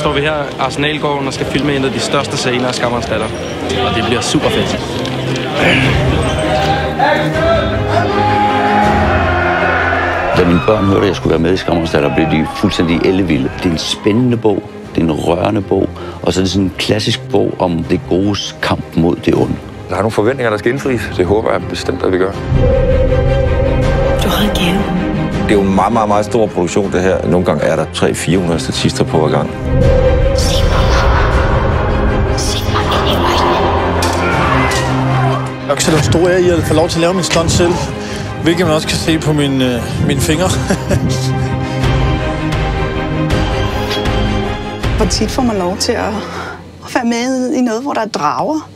står vi her i Arsenalgården og skal filme en af de største scener af Skammerens Datter. Og det bliver super fedt. Da mine børn hørte, at jeg skulle være med i Skammerens Datter, blev de fuldstændig ellevilde. Det er en spændende bog, det er en rørende bog, og så er det sådan en klassisk bog om det gode kamp mod det onde. Der er nogle forventninger, der skal indfries. Det håber jeg bestemt, at vi gør. Du har en gave. Det er jo en meget, meget, meget stor produktion, det her. Nogle gange er der 300-400 statister på hver gang. Jeg sætter en stor ære i at få lov til at lave min stunt selv, hvilket man også kan se på min, øh, mine fingre. Hvor tit får man lov til at, at være med i noget, hvor der er drager?